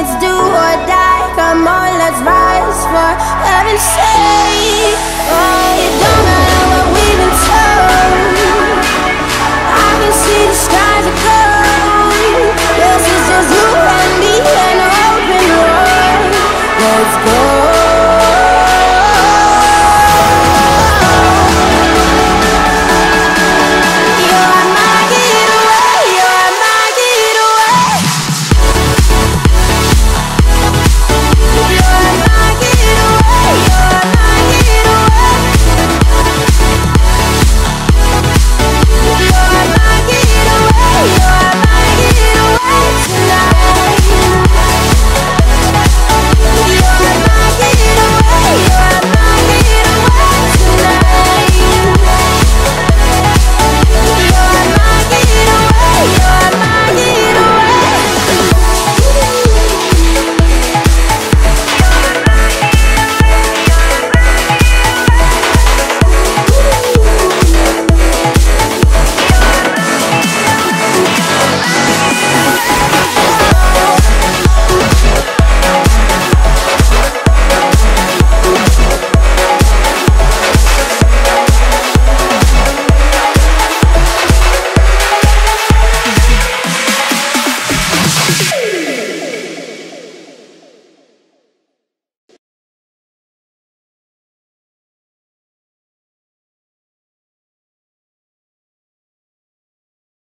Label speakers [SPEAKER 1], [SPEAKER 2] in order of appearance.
[SPEAKER 1] it's do or die. Come on, let's rise for heaven's sake. Oh, you don't